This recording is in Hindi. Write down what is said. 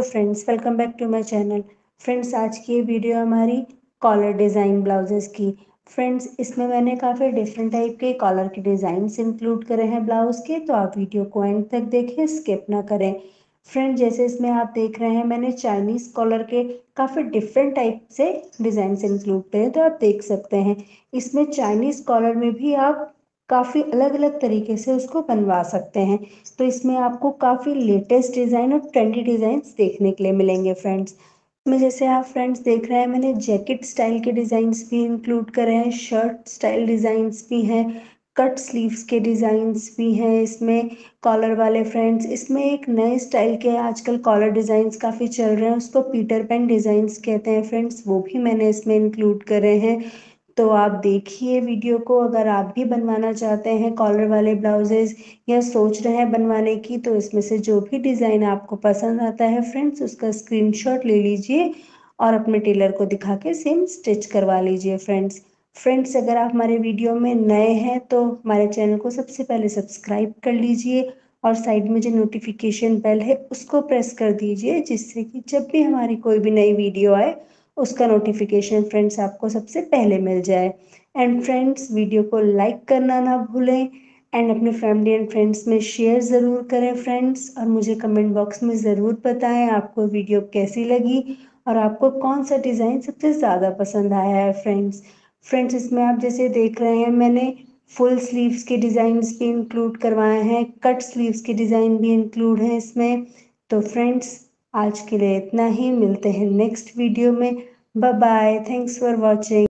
Friends welcome back to my channel friends आज की ये वीडियो हमारी कॉलर डिज़ाइन ब्लाउजेस की। फ्रेंड्स इसमें मैंने काफ़ी डिफरेंट टाइप के कॉलर के डिज़ाइंस इंक्लूड करे हैं ब्लाउज़ के तो आप वीडियो को एंड तक देखें स्किप ना करें। फ्रेंड जैसे इसमें आप देख रहे हैं, मैंने चाइनीज़ कॉलर के काफ़ी डिफरेंट टाइप से डिज़ाइन इंक्लूड करे तो आप देख सकते हैं। इसमें चाइनीज़ कॉलर में भी आप काफ़ी अलग अलग तरीके से उसको बनवा सकते हैं। तो इसमें आपको काफ़ी लेटेस्ट डिज़ाइन और ट्रेंडी डिज़ाइन देखने के लिए मिलेंगे फ्रेंड्स। इसमें जैसे आप फ्रेंड्स देख रहे हैं, मैंने जैकेट स्टाइल के डिज़ाइंस भी इंक्लूड करे हैं, शर्ट स्टाइल डिज़ाइंस भी हैं, कट स्लीव्स के डिज़ाइंस भी हैं इसमें, कॉलर वाले फ्रेंड्स। इसमें एक नए स्टाइल के आजकल कॉलर डिज़ाइंस काफ़ी चल रहे हैं, उसको पीटर पेन डिज़ाइंस कहते हैं फ्रेंड्स, वो भी मैंने इसमें इंक्लूड करे हैं। तो आप देखिए वीडियो को, अगर आप भी बनवाना चाहते हैं कॉलर वाले ब्लाउजेज या सोच रहे हैं बनवाने की तो इसमें से जो भी डिज़ाइन आपको पसंद आता है फ्रेंड्स उसका स्क्रीनशॉट ले लीजिए और अपने टेलर को दिखा के सेम स्टिच करवा लीजिए फ्रेंड्स फ्रेंड्स अगर आप हमारे वीडियो में नए हैं तो हमारे चैनल को सबसे पहले सब्सक्राइब कर लीजिए और साइड में जो नोटिफिकेशन बेल है, उसको प्रेस कर दीजिए, जिससे कि जब भी हमारी कोई भी नई वीडियो आए उसका नोटिफिकेशन फ्रेंड्स आपको सबसे पहले मिल जाए। एंड फ्रेंड्स वीडियो को लाइक करना ना भूलें। एंड अपने फैमिली एंड फ्रेंड्स में शेयर ज़रूर करें फ्रेंड्स और मुझे कमेंट बॉक्स में ज़रूर बताएँ आपको वीडियो कैसी लगी। और आपको कौन सा डिज़ाइन सबसे ज़्यादा पसंद आया है फ्रेंड्स फ्रेंड्स इसमें आप जैसे देख रहे हैं, मैंने फुल स्लीव्स के डिज़ाइंस भी इंक्लूड करवाए हैं। कट स्लीव्स के डिज़ाइन भी इंक्लूड हैं इसमें। तो फ्रेंड्स आज के लिए इतना ही। मिलते हैं नेक्स्ट वीडियो में। Bye bye thanks for watching